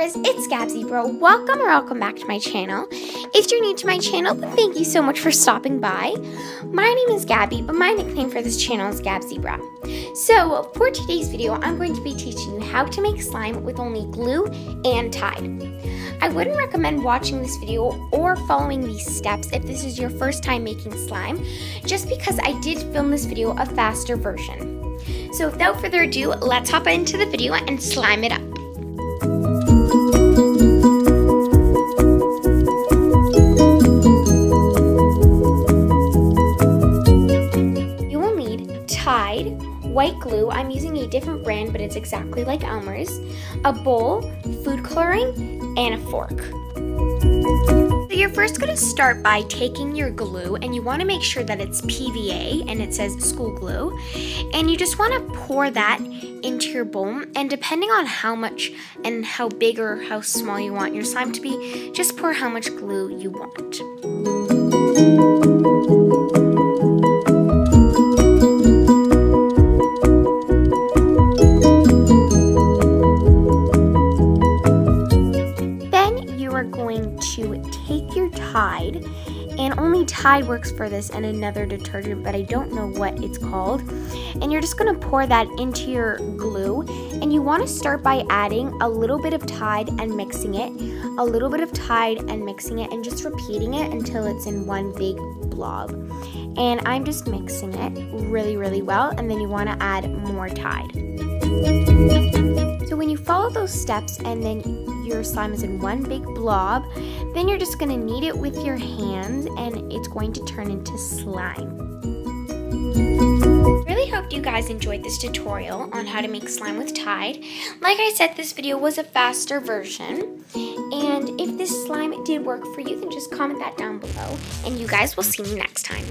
Zebras, it's Gab Zebra. Welcome or welcome back to my channel. If you're new to my channel, thank you so much for stopping by. My name is Gabby, but my nickname for this channel is Gab Zebra. So for today's video, I'm going to be teaching you how to make slime with only glue and Tide. I wouldn't recommend watching this video or following these steps if this is your first time making slime, just because I did film this video a faster version. So without further ado, let's hop into the video and slime it up. Tide, white glue, I'm using a different brand but it's exactly like Elmer's, a bowl, food coloring, and a fork. So you're first going to start by taking your glue and you want to make sure that it's PVA and it says school glue and you just want to pour that into your bowl and depending on how much and how big or how small you want your slime to be, just pour how much glue you want. Take your Tide, and only Tide works for this and another detergent, but I don't know what it's called. And you're just gonna pour that into your glue, and you wanna start by adding a little bit of Tide and mixing it, a little bit of Tide and mixing it, and just repeating it until it's in one big blob. And I'm just mixing it really, really well, and then you wanna add more Tide. When you follow those steps and then your slime is in one big blob, then you're just going to knead it with your hands and it's going to turn into slime. I really hope you guys enjoyed this tutorial on how to make slime with Tide. Like I said, this video was a faster version. And if this slime did work for you, then just comment that down below. And you guys will see me next time.